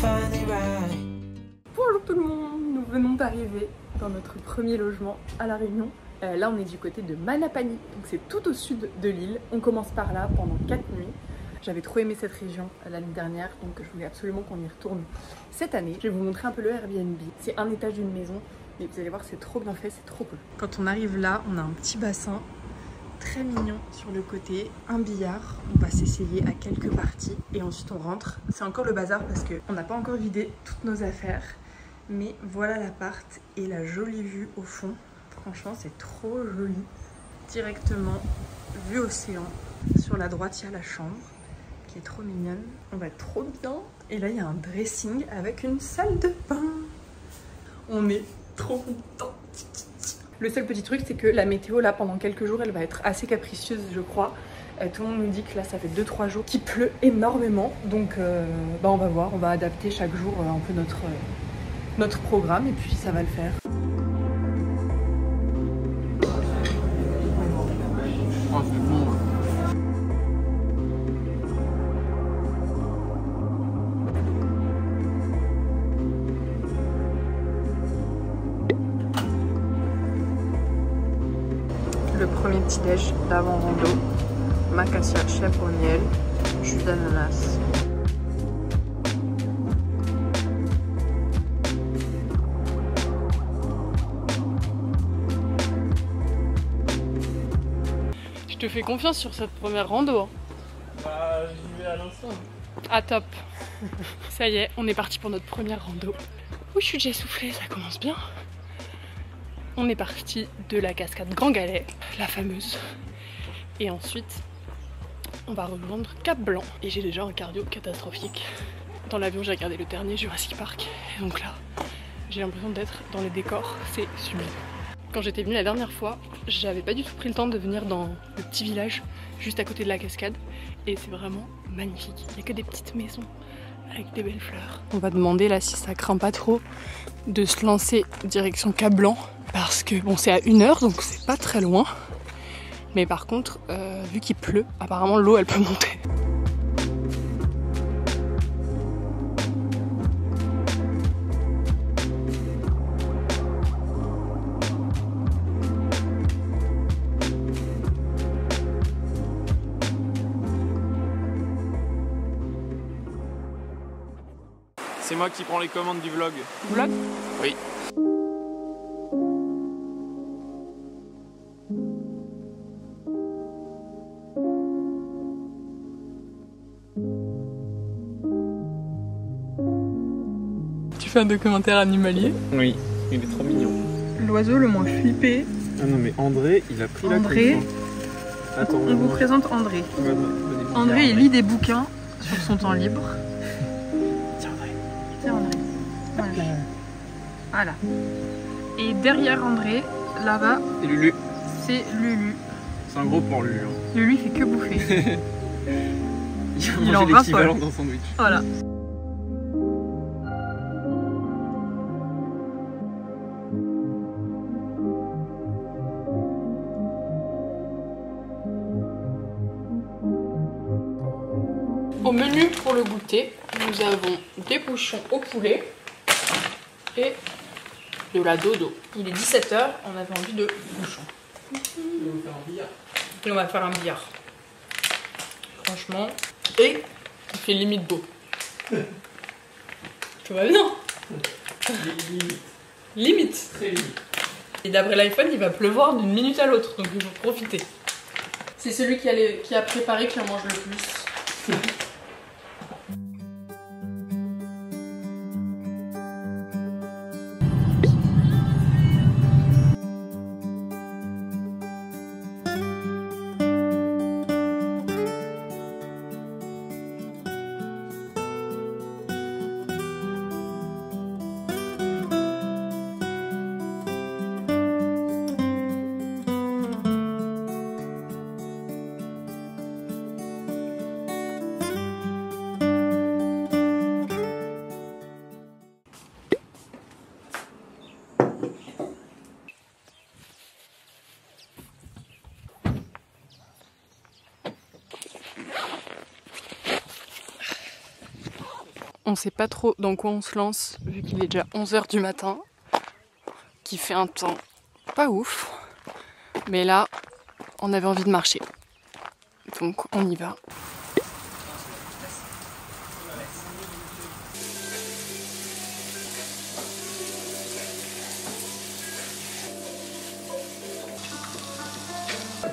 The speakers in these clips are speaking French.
Bonjour tout le monde, nous venons d'arriver dans notre premier logement à La Réunion. Euh, là on est du côté de Manapani, donc c'est tout au sud de l'île. On commence par là pendant 4 nuits. J'avais trop aimé cette région euh, l'année dernière, donc je voulais absolument qu'on y retourne cette année. Je vais vous montrer un peu le Airbnb. C'est un étage d'une maison, mais vous allez voir c'est trop bien fait, c'est trop cool. Quand on arrive là, on a un petit bassin très mignon sur le côté, un billard, on va s'essayer à quelques parties et ensuite on rentre. C'est encore le bazar parce qu'on n'a pas encore vidé toutes nos affaires, mais voilà l'appart et la jolie vue au fond. Franchement c'est trop joli. Directement vue océan. Sur la droite il y a la chambre qui est trop mignonne. On va trop bien. Et là il y a un dressing avec une salle de bain. On est trop content. Le seul petit truc, c'est que la météo, là, pendant quelques jours, elle va être assez capricieuse, je crois. Euh, tout le monde nous dit que là, ça fait 2-3 jours qu'il pleut énormément. Donc, euh, bah, on va voir, on va adapter chaque jour euh, un peu notre, notre programme et puis ça va le faire. Le premier petit déj d'avant rando. Macassar chef au miel, jus d'ananas. Je te fais confiance sur cette première rando. hein. Bah, j'y vais à l'instant. Ah top Ça y est, on est parti pour notre première rando. Ouh, je suis déjà essoufflée, ça commence bien. On est parti de la cascade Grand Galet, la fameuse. Et ensuite, on va rejoindre Cap Blanc. Et j'ai déjà un cardio catastrophique. Dans l'avion, j'ai regardé le dernier Jurassic Park. Et donc là, j'ai l'impression d'être dans les décors. C'est sublime. Quand j'étais venue la dernière fois, j'avais pas du tout pris le temps de venir dans le petit village juste à côté de la cascade. Et c'est vraiment magnifique. Il n'y a que des petites maisons avec des belles fleurs. On va demander là si ça craint pas trop de se lancer direction Cap Blanc. Parce que bon, c'est à une heure donc c'est pas très loin. Mais par contre, euh, vu qu'il pleut, apparemment l'eau elle peut monter. C'est moi qui prends les commandes du vlog. Vlog Oui. Tu fais un documentaire animalier Oui, il est trop mignon. L'oiseau le moins flippé. Ah non, mais André, il a pris André. la. Attends, On vous présente André. André, il lit des bouquins sur son temps libre. Voilà. Voilà. Et derrière André, là-bas, Et Lulu. c'est Lulu. C'est un gros pour Lulu. hein. Lulu il fait que bouffer. Il a Il en mangé l'équivalent d'un sandwich. voilà. Au menu pour le goûter, nous avons des bouchons au poulet et de la dodo. Il est 17h, on avait envie de bouchons. Et on va faire un billard. Franchement. Et il fait limite beau. Tout va bien. Limite. Limite. Et d'après l'iPhone, il va pleuvoir d'une minute à l'autre, donc il faut profiter. C'est celui qui a préparé qui en mange le plus. Sait pas trop dans quoi on se lance, vu qu'il est déjà 11h du matin, qui fait un temps pas ouf. Mais là, on avait envie de marcher. Donc on y va.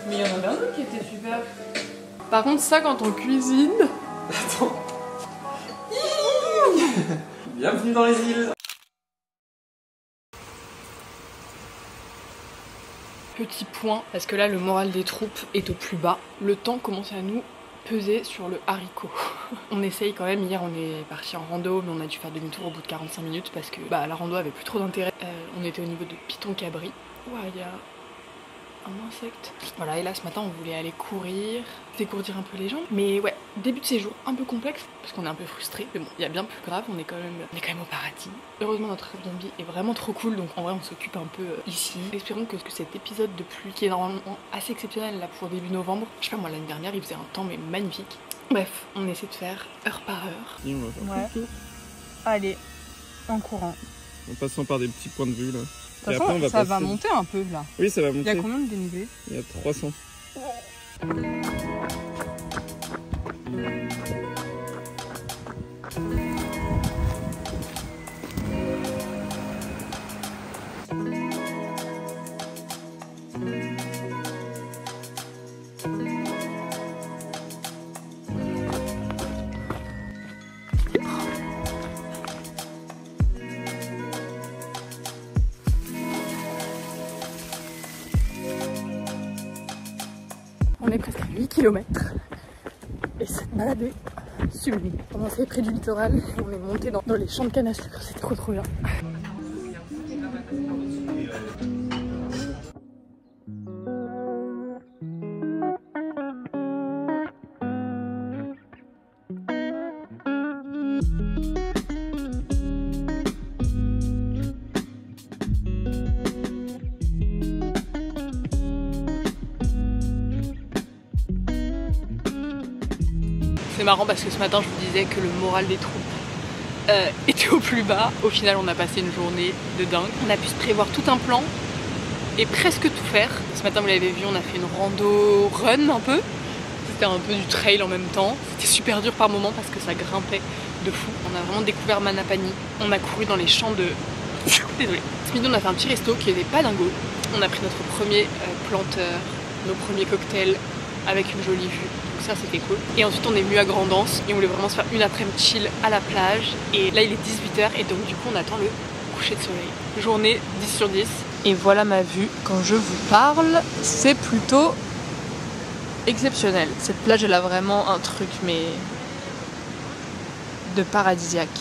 Mais il y en avait un autre qui était super. Par contre, ça, quand on cuisine, Bienvenue dans les îles Petit point, parce que là le moral des troupes est au plus bas. Le temps commence à nous peser sur le haricot. on essaye quand même, hier on est parti en rando, mais on a dû faire demi-tour au bout de 45 minutes parce que bah, la rando avait plus trop d'intérêt. Euh, on était au niveau de Piton Cabri. A un insecte. Voilà, et là ce matin on voulait aller courir, décourdir un peu les jambes. Mais ouais, début de séjour un peu complexe parce qu'on est un peu frustré. Mais bon, il y a bien plus grave, on est quand même, on est quand même au paradis. Heureusement notre Airbnb est vraiment trop cool, donc en vrai on s'occupe un peu euh, ici. Espérons que, que cet épisode de pluie qui est normalement assez exceptionnel là pour début novembre. Je sais pas moi l'année dernière il faisait un temps mais magnifique. Bref, on essaie de faire heure par heure. Ouais. Allez, en courant. En passant par des petits points de vue là. De toute façon, ça va monter un peu là. Oui, ça va Il y monter. a combien de dénivelé Il y a 300. Commencé près du littoral, on est monté dans, dans les champs de canne à sucre, c'est trop trop bien. Marrant parce que ce matin je vous disais que le moral des troupes euh, était au plus bas. Au final on a passé une journée de dingue. On a pu se prévoir tout un plan et presque tout faire. Ce matin vous l'avez vu on a fait une rando run un peu. C'était un peu du trail en même temps. C'était super dur par moments parce que ça grimpait de fou. On a vraiment découvert Manapani. On a couru dans les champs de... Désolée. Ce midi on a fait un petit resto qui n'était pas dingo. On a pris notre premier euh, planteur, nos premiers cocktails avec une jolie vue. Ça c'était cool. Et ensuite on est venu à Grandance et on voulait vraiment se faire une après-midi chill à la plage. Et là il est 18h et donc du coup on attend le coucher de soleil. Journée 10 sur 10. Et voilà ma vue. Quand je vous parle, c'est plutôt exceptionnel. Cette plage elle a vraiment un truc mais de paradisiaque.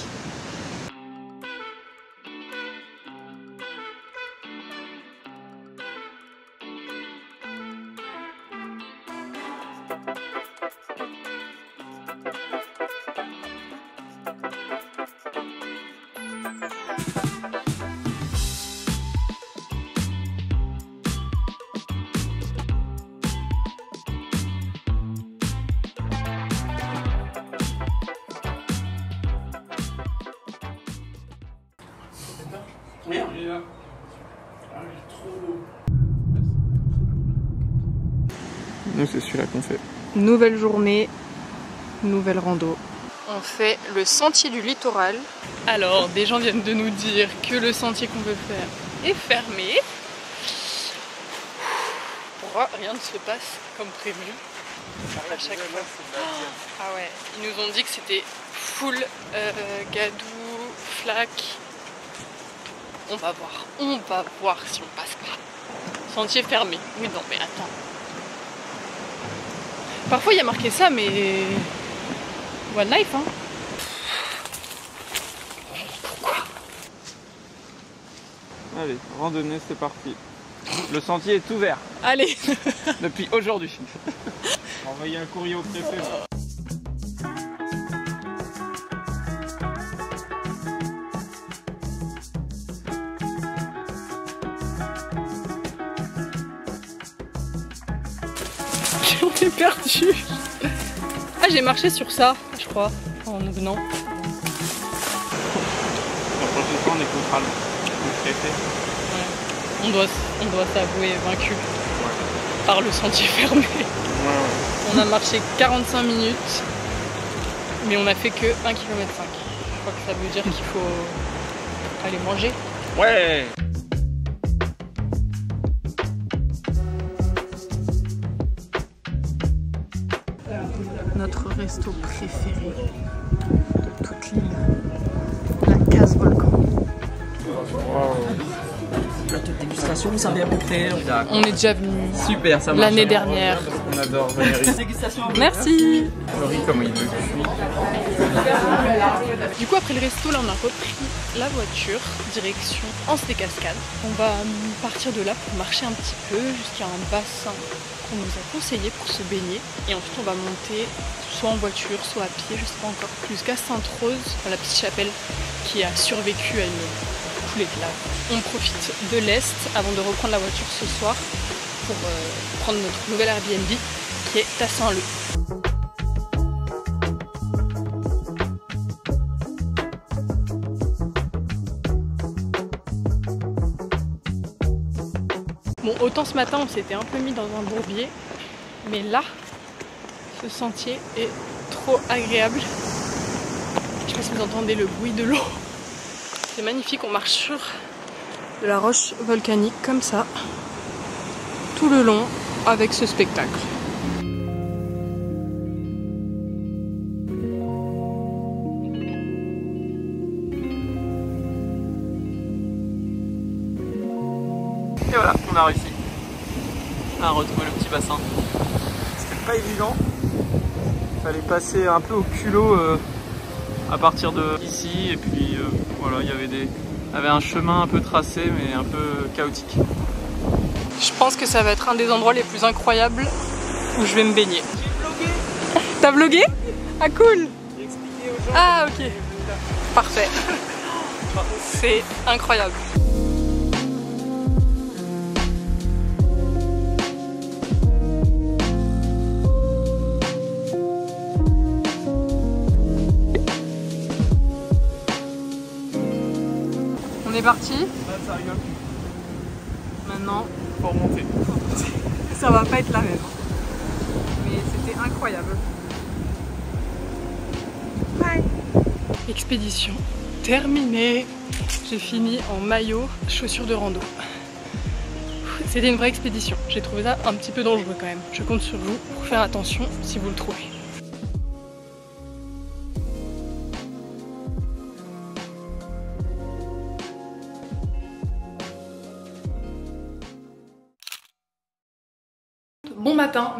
Nous, c'est celui-là qu'on fait. Nouvelle journée, nouvelle rando. On fait le sentier du littoral. Alors, des gens viennent de nous dire que le sentier qu'on veut faire est fermé. Pourquoi rien ne se passe comme prévu à chaque fois Ah ouais, ils nous ont dit que c'était full euh, gadou, flac. On va voir, on va voir si on passe pas. Sentier fermé. Oui, non, mais attends. Parfois il y a marqué ça, mais. One life, hein. Pourquoi? Allez, randonnée, c'est parti. Le sentier est ouvert Allez depuis aujourd'hui. Envoyer un courrier au préfet. Ah, j'ai marché sur ça, je crois, en venant. prochaine fois, on écoutera le, préfet. On doit, on doit s'avouer vaincu par le sentier fermé. Ouais, ouais. On a marché 45 minutes, mais on a fait que 1 km. Je crois que ça veut dire qu'il faut aller manger. Ouais resto préféré de toute l'île, la case volcan. plateau de dégustation, vous savez à peu près. On est déjà venu Super, ça marche. l'année dernière. On adore venir ici. Dégustation. Merci Le riz, comme il veut. Du coup, après le resto, là, on a repris la voiture, direction Anse des Cascades. On va hum, partir de là pour marcher un petit peu jusqu'à un bassin qu'on nous a conseillé pour se baigner. Et ensuite, on va monter soit en voiture, soit à pied, je sais pas encore, jusqu'à Sainte-Rose, la petite chapelle qui a survécu à une coulée de. On profite de l'Est avant de reprendre la voiture ce soir pour euh, prendre notre nouvel Airbnb qui est à Saint-Leu. Autant ce matin on s'était un peu mis dans un bourbier, mais là, ce sentier est trop agréable. Je sais pas si vous entendez le bruit de l'eau. C'est magnifique, on marche sur de la roche volcanique comme ça, tout le long avec ce spectacle. Passer un peu au culot euh, à partir de ici et puis euh, voilà, il y avait des avait un chemin un peu tracé mais un peu chaotique. Je pense que ça va être un des endroits les plus incroyables où je vais me baigner. T'as vlogué Ah cool Ah ok. Parfait. C'est incroyable. Parti. ça rigole Maintenant, pour remonter. ça va pas être la même. Mais c'était incroyable. Expédition terminée. J'ai fini en maillot, chaussures de rando. C'était une vraie expédition. J'ai trouvé ça un petit peu dangereux quand même. Je compte sur vous pour faire attention si vous le trouvez.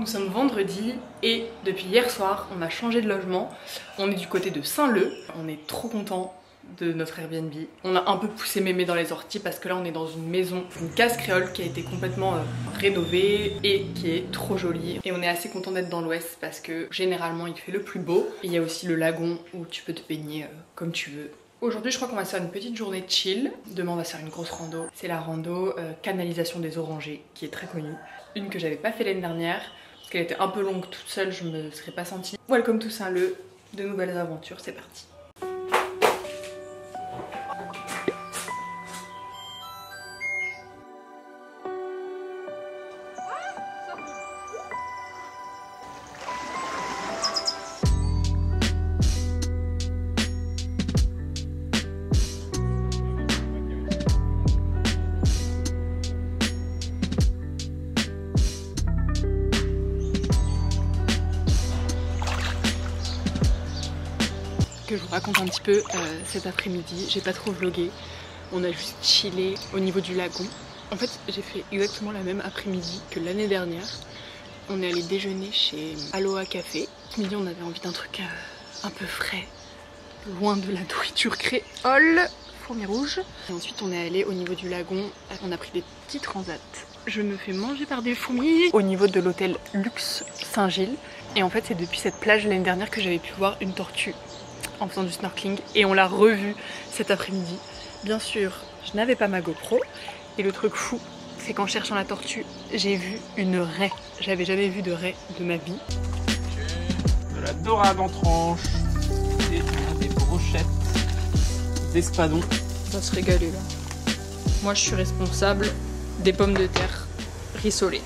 Nous sommes vendredi et depuis hier soir, on a changé de logement. On est du côté de Saint-Leu. On est trop content de notre Airbnb. On a un peu poussé mémé dans les orties parce que là on est dans une maison, une case créole qui a été complètement euh, rénovée et qui est trop jolie. Et on est assez content d'être dans l'ouest parce que généralement il fait le plus beau. Il y a aussi le lagon où tu peux te baigner euh, comme tu veux. Aujourd'hui, je crois qu'on va se faire une petite journée de chill. Demain, on va faire une grosse rando. C'est la rando euh, canalisation des orangers, qui est très connue. Une que j'avais pas fait l'année dernière, qu'elle était un peu longue toute seule, je me serais pas sentie. Welcome to Saint-Leu, de nouvelles aventures, c'est parti. Raconte un petit peu euh, cet après-midi. J'ai pas trop vlogué. On a juste chillé au niveau du lagon. En fait, j'ai fait exactement la même après-midi que l'année dernière. On est allé déjeuner chez Aloha Café. Ce midi, on avait envie d'un truc euh, un peu frais, loin de la nourriture créole, fourmi rouge. Et ensuite, on est allé au niveau du lagon. On a pris des petits transats. Je me fais manger par des fourmis au niveau de l'hôtel Luxe Saint-Gilles. Et en fait, c'est depuis cette plage l'année dernière que j'avais pu voir une tortue en faisant du snorkeling et on l'a revue cet après-midi. Bien sûr, je n'avais pas ma GoPro et le truc fou, c'est qu'en cherchant la tortue, j'ai vu une raie. J'avais jamais vu de raie de ma vie. De la dorade en tranche, des, des brochettes, des espadons. va se régaler là. Moi, je suis responsable des pommes de terre rissolées.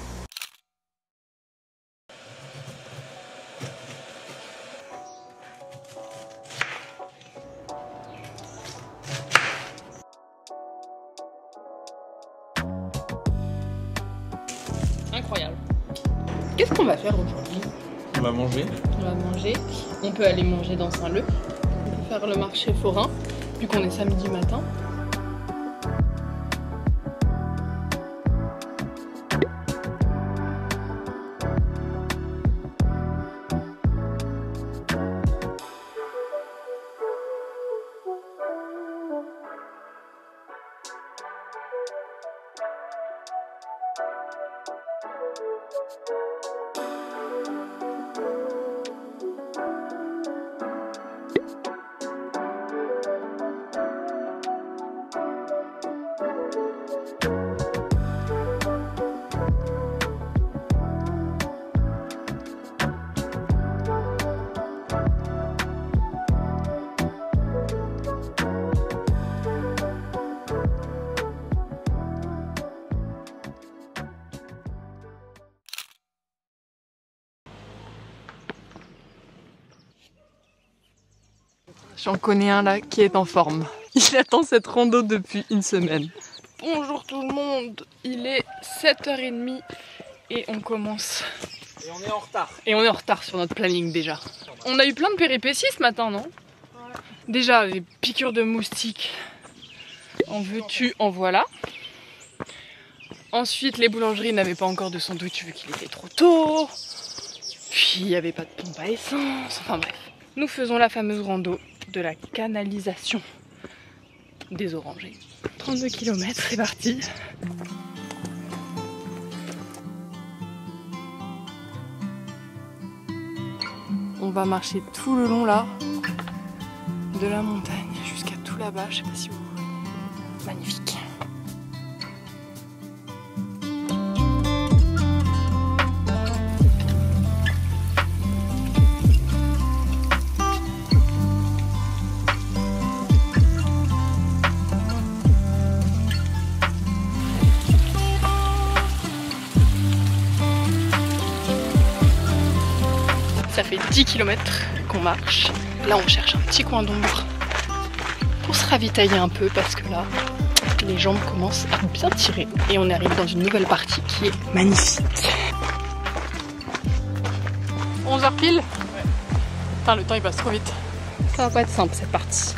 Qu'est-ce qu'on va faire aujourd'hui On va manger. On va manger. On peut aller manger dans Saint-Leu. On peut faire le marché forain, vu qu'on est samedi matin. J'en connais un là qui est en forme. Il attend cette rando depuis une semaine. Bonjour tout le monde, il est 7h30 et on commence. Et on est en retard. Et on est en retard sur notre planning déjà. On a eu plein de péripéties ce matin, non? Déjà, les piqûres de moustiques. En veux-tu, en voilà. Ensuite, les boulangeries n'avaient pas encore de sandwich vu qu'il était trop tôt. Puis, il n'y avait pas de pompe à essence. Enfin bref. Nous faisons la fameuse rando de la canalisation des orangers. 32 km, c'est parti. On va marcher tout le long là, de la montagne jusqu'à tout là-bas, je sais pas si vous voyez. Magnifique. Fait 10 km qu'on marche. Là, on cherche un petit coin d'ombre pour se ravitailler un peu parce que là, les jambes commencent à bien tirer et on arrive dans une nouvelle partie qui est magnifique. 11h pile Putain, le temps il passe trop vite. Ça va pas être simple cette partie.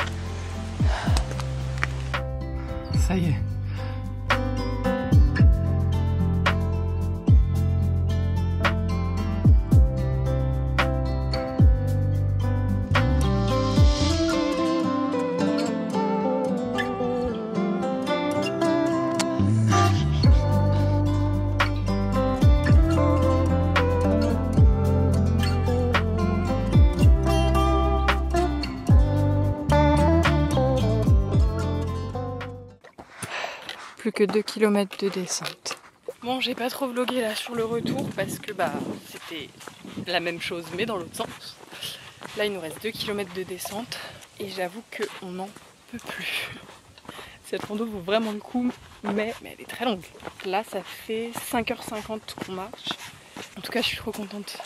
Ça y est. que 2 km de descente. Bon, j'ai pas trop vlogué là sur le retour parce que bah c'était la même chose mais dans l'autre sens. Là, il nous reste 2 km de descente et j'avoue qu'on n'en peut plus. Cette rando vaut vraiment le coup, mais, elle est très longue. Là, ça fait 5h50 qu'on marche. En tout cas, je suis trop contente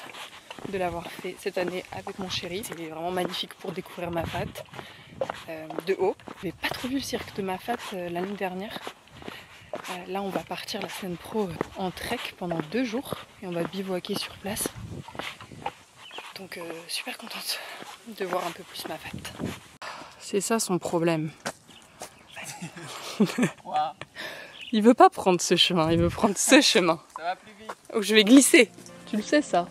de l'avoir fait cette année avec mon chéri. C'est vraiment magnifique pour découvrir ma fat euh, de haut. J'ai pas trop vu le cirque de ma fat euh, l'année dernière. Euh, là, on va partir la semaine pro euh, en trek pendant deux jours et on va bivouaquer sur place. Donc, euh, super contente de voir un peu plus ma fête. C'est ça son problème. il veut pas prendre ce chemin, il veut prendre ce chemin. Ça va plus vite. Où je vais glisser. Tu le sais, ça